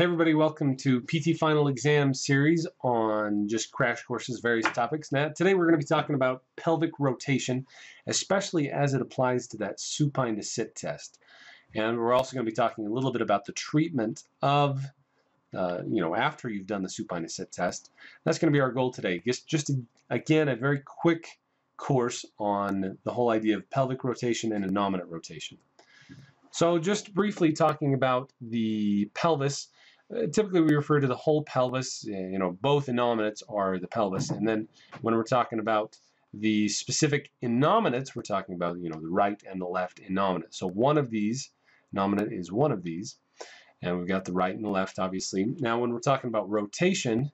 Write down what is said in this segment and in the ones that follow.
Hey everybody, welcome to PT Final Exam series on just crash courses, various topics. Now today we're going to be talking about pelvic rotation, especially as it applies to that supine to sit test. And we're also going to be talking a little bit about the treatment of, uh, you know, after you've done the supine to sit test. That's going to be our goal today. Just, just again, a very quick course on the whole idea of pelvic rotation and innominate rotation. So just briefly talking about the pelvis, typically we refer to the whole pelvis, uh, you know, both innominates are the pelvis. And then when we're talking about the specific innominates, we're talking about, you know, the right and the left innominate. So one of these, innominate is one of these. And we've got the right and the left, obviously. Now when we're talking about rotation,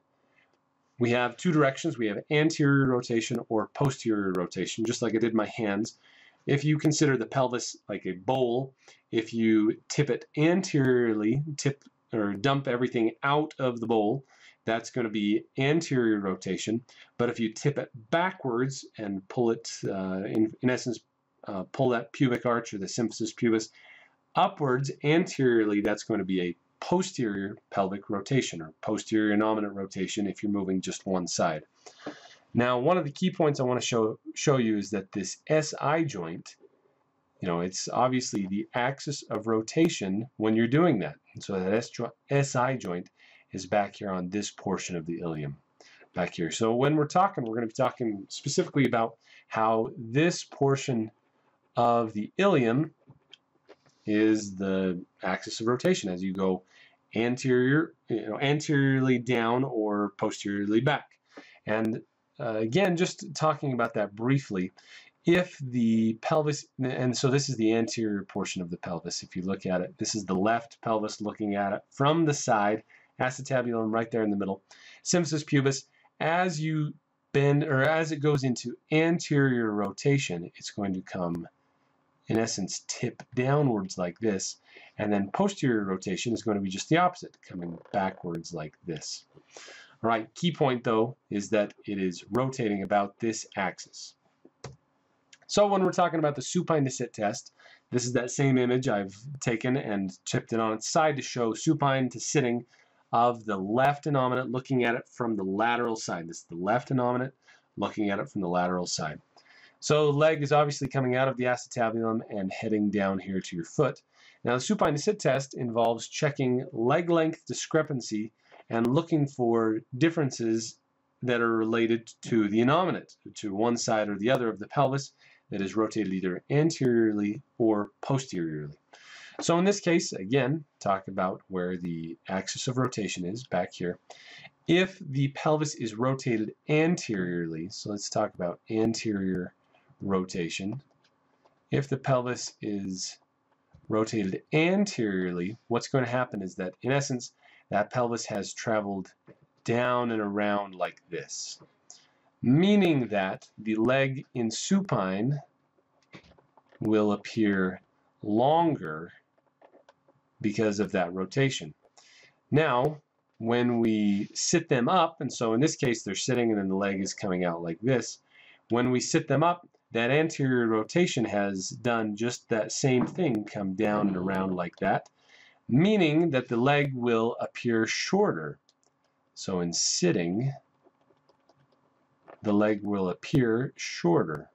we have two directions. We have anterior rotation or posterior rotation, just like I did my hands. If you consider the pelvis like a bowl, if you tip it anteriorly, tip or dump everything out of the bowl, that's going to be anterior rotation. But if you tip it backwards and pull it, uh, in, in essence, uh, pull that pubic arch or the symphysis pubis upwards anteriorly, that's going to be a posterior pelvic rotation or posterior innominate rotation if you're moving just one side. Now, one of the key points I want to show, show you is that this SI joint, you know, it's obviously the axis of rotation when you're doing that. And so that SI joint is back here on this portion of the ilium, back here. So when we're talking, we're going to be talking specifically about how this portion of the ilium is the axis of rotation as you go anterior, you know, anteriorly down or posteriorly back. And uh, again, just talking about that briefly, if the pelvis, and so this is the anterior portion of the pelvis, if you look at it, this is the left pelvis looking at it from the side, acetabulum right there in the middle, symphysis pubis, as you bend, or as it goes into anterior rotation, it's going to come, in essence, tip downwards like this, and then posterior rotation is going to be just the opposite, coming backwards like this. All right, key point though is that it is rotating about this axis. So when we're talking about the supine to sit test, this is that same image I've taken and chipped it on its side to show supine to sitting of the left innominate looking at it from the lateral side. This is the left innominate looking at it from the lateral side. So leg is obviously coming out of the acetabulum and heading down here to your foot. Now the supine to sit test involves checking leg length discrepancy and looking for differences that are related to the innominate, to one side or the other of the pelvis that is rotated either anteriorly or posteriorly. So in this case, again, talk about where the axis of rotation is, back here. If the pelvis is rotated anteriorly, so let's talk about anterior rotation. If the pelvis is rotated anteriorly, what's going to happen is that, in essence, that pelvis has traveled down and around like this, meaning that the leg in supine will appear longer because of that rotation. Now, when we sit them up, and so in this case they're sitting and then the leg is coming out like this, when we sit them up, that anterior rotation has done just that same thing, come down and around like that meaning that the leg will appear shorter. So in sitting, the leg will appear shorter.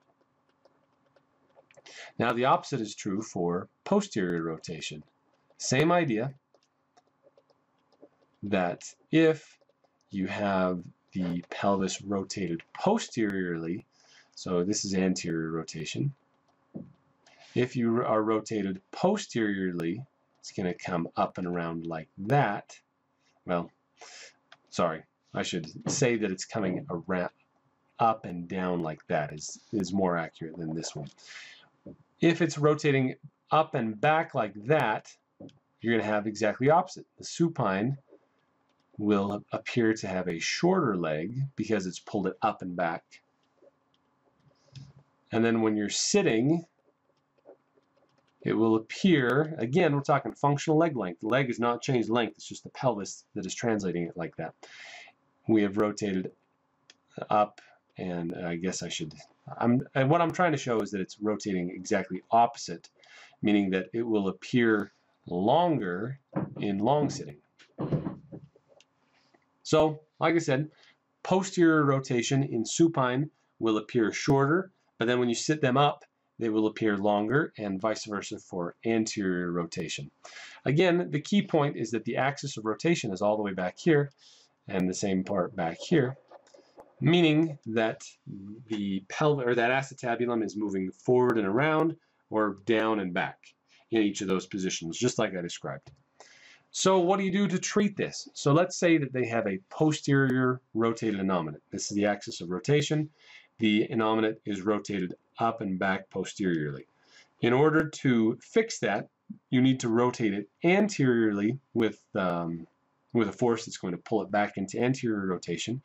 Now the opposite is true for posterior rotation. Same idea that if you have the pelvis rotated posteriorly, so this is anterior rotation, if you are rotated posteriorly, it's going to come up and around like that. Well, sorry, I should say that it's coming around up and down like that is, is more accurate than this one. If it's rotating up and back like that, you're going to have exactly opposite. The supine will appear to have a shorter leg because it's pulled it up and back. And then when you're sitting, it will appear, again, we're talking functional leg length. The leg has not changed length, it's just the pelvis that is translating it like that. We have rotated up, and I guess I should, I'm, and what I'm trying to show is that it's rotating exactly opposite, meaning that it will appear longer in long sitting. So, like I said, posterior rotation in supine will appear shorter, but then when you sit them up, they will appear longer and vice versa for anterior rotation. Again, the key point is that the axis of rotation is all the way back here and the same part back here, meaning that the pelvis or that acetabulum is moving forward and around or down and back in each of those positions, just like I described. So what do you do to treat this? So let's say that they have a posterior rotated innominate. This is the axis of rotation. The innominate is rotated up and back posteriorly. In order to fix that, you need to rotate it anteriorly with um, with a force that's going to pull it back into anterior rotation.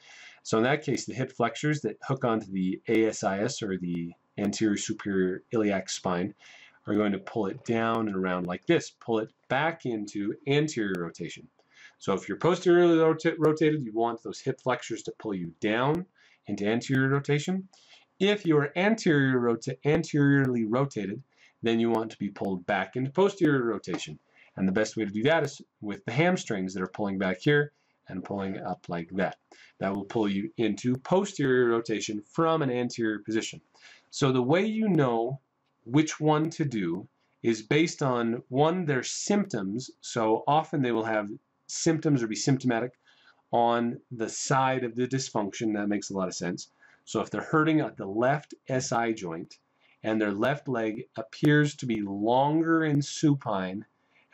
So in that case, the hip flexors that hook onto the ASIS or the anterior superior iliac spine are going to pull it down and around like this, pull it back into anterior rotation. So if you're posteriorly rota rotated, you want those hip flexors to pull you down into anterior rotation. If you are anterior rota anteriorly rotated, then you want to be pulled back into posterior rotation. And the best way to do that is with the hamstrings that are pulling back here and pulling up like that. That will pull you into posterior rotation from an anterior position. So the way you know which one to do is based on one their symptoms so often they will have symptoms or be symptomatic on the side of the dysfunction that makes a lot of sense so if they're hurting at the left SI joint and their left leg appears to be longer in supine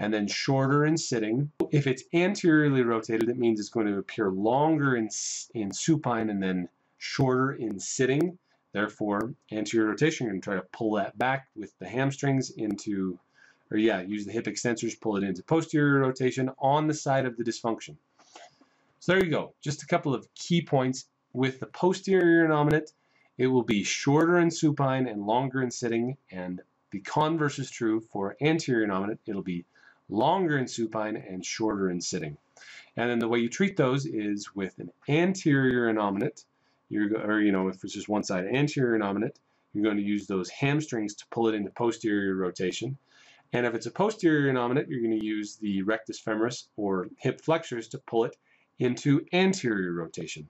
and then shorter in sitting if it's anteriorly rotated it means it's going to appear longer in, in supine and then shorter in sitting Therefore, anterior rotation, you're going to try to pull that back with the hamstrings into, or yeah, use the hip extensors, pull it into posterior rotation on the side of the dysfunction. So there you go. Just a couple of key points. With the posterior innominate, it will be shorter in supine and longer in sitting, and the converse is true for anterior innominate. It'll be longer in supine and shorter in sitting. And then the way you treat those is with an anterior innominate, you're, or you know, if it's just one side anterior innominate, you're going to use those hamstrings to pull it into posterior rotation. And if it's a posterior innominate, you're going to use the rectus femoris or hip flexors to pull it into anterior rotation.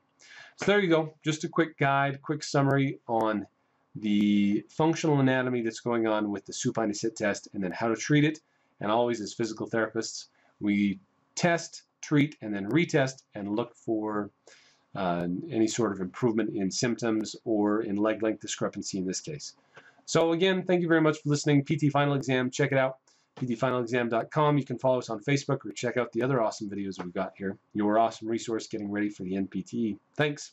So there you go, just a quick guide, quick summary on the functional anatomy that's going on with the supine to sit test and then how to treat it. And always as physical therapists, we test, treat, and then retest and look for uh, any sort of improvement in symptoms or in leg length discrepancy in this case. So again, thank you very much for listening. PT Final Exam, check it out. PTFinalExam.com. You can follow us on Facebook or check out the other awesome videos we've got here. Your awesome resource getting ready for the NPTE. Thanks.